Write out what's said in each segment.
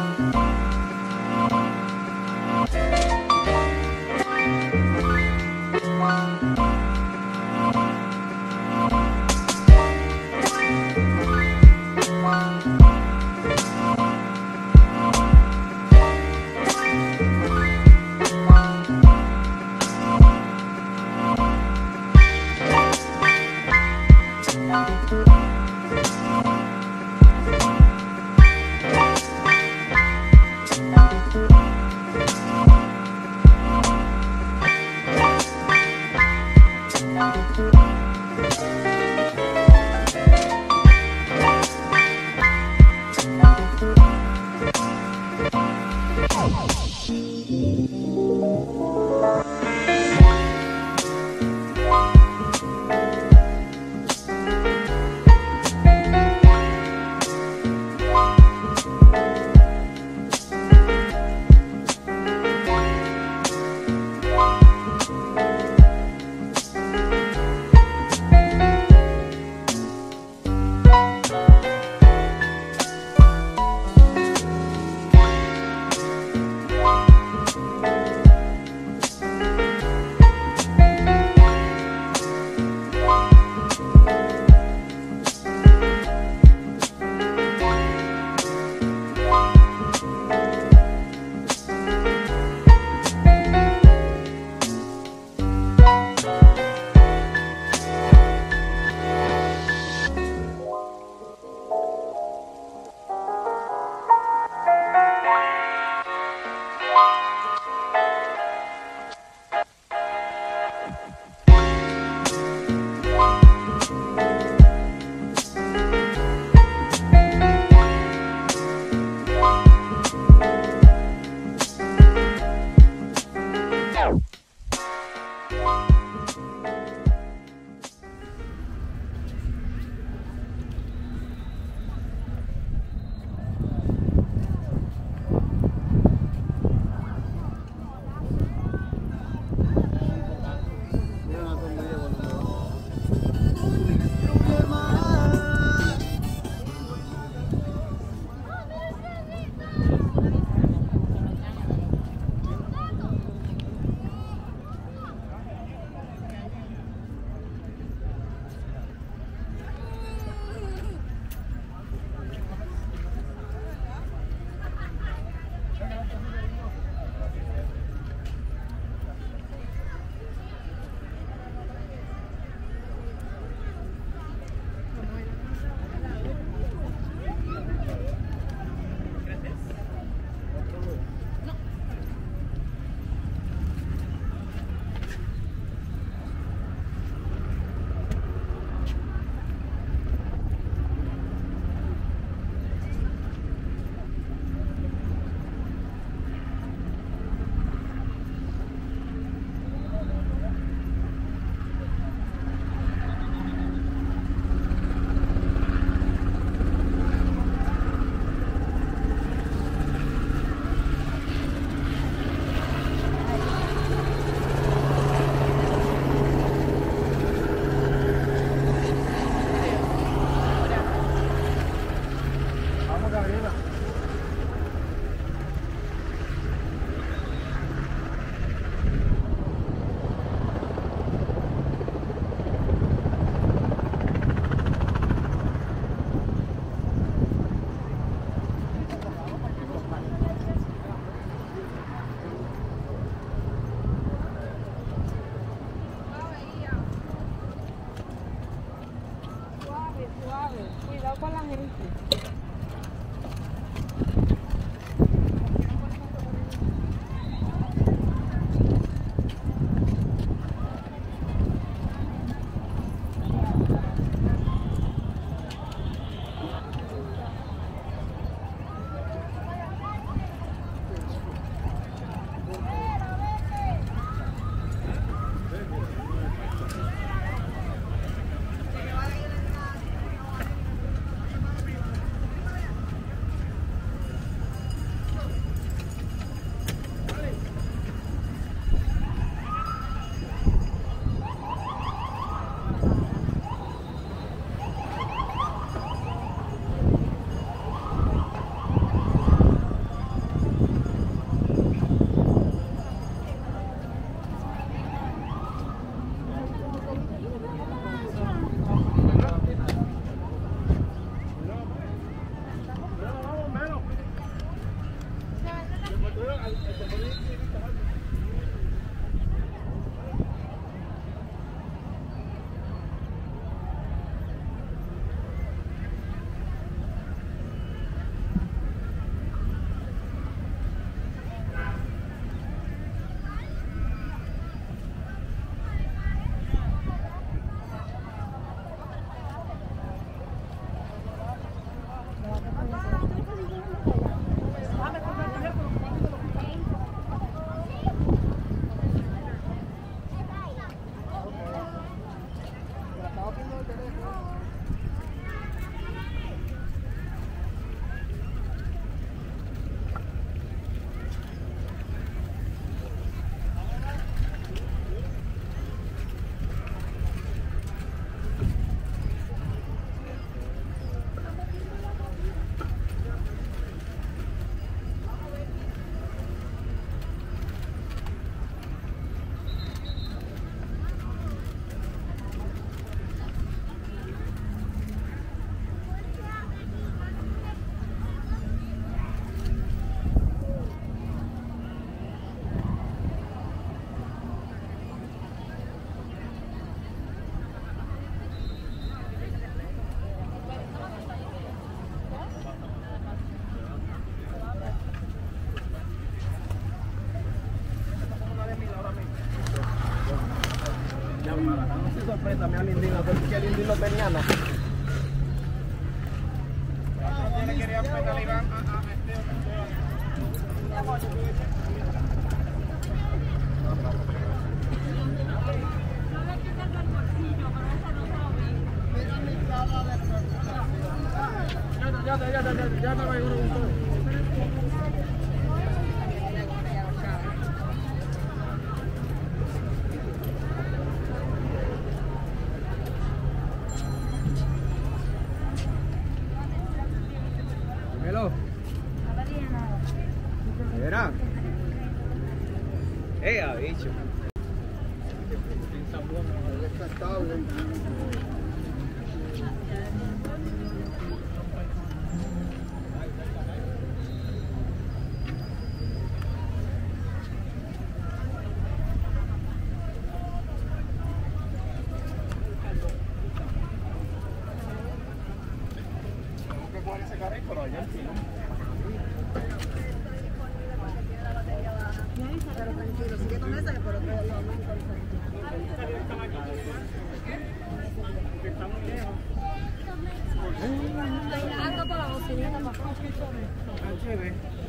Bye. Thank you. Já tava aí, everywhere.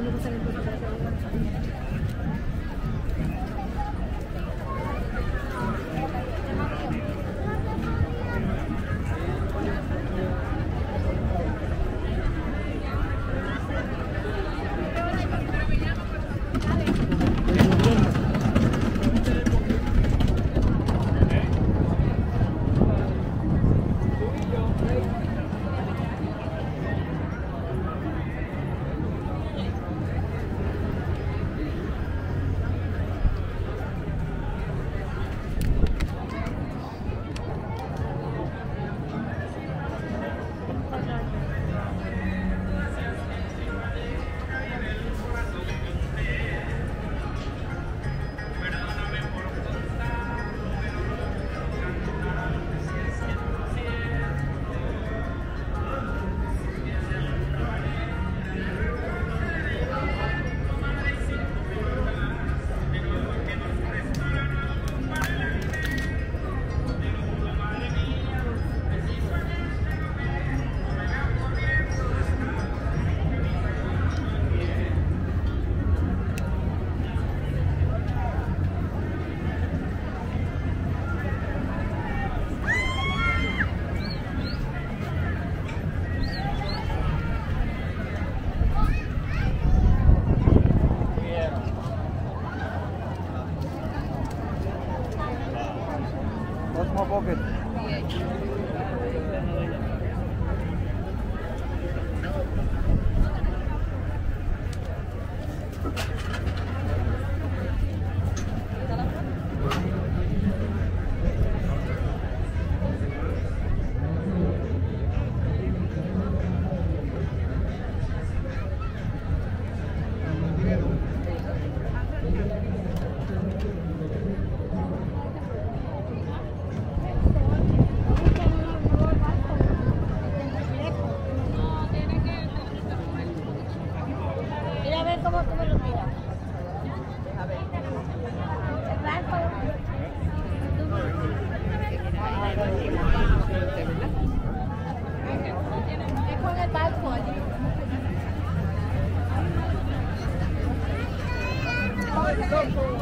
Me puse Thank you.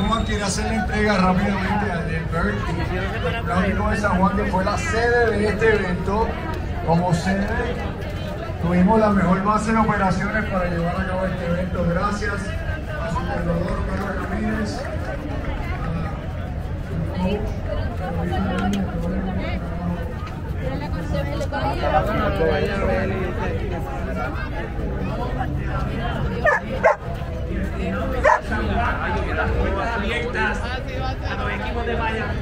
San Juan quiere hacer la entrega rápidamente al Bird. El Clásico de San Juan, que fue la sede de este evento, como sede Tuvimos la mejor base de operaciones para llevar a cabo este evento. Gracias a su corredor Carlos Ramírez. a abiertas a los equipos de Miami,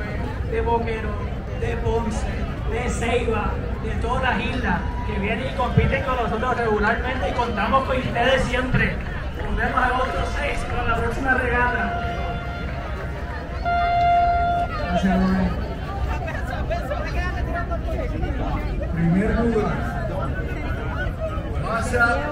de Boquero, de Ponce, de Ceiba, de todas las islas que vienen y compiten con nosotros regularmente y contamos con ustedes siempre. Nos vemos en otros seis con la próxima regata. Gracias. Primer lugar. Pasa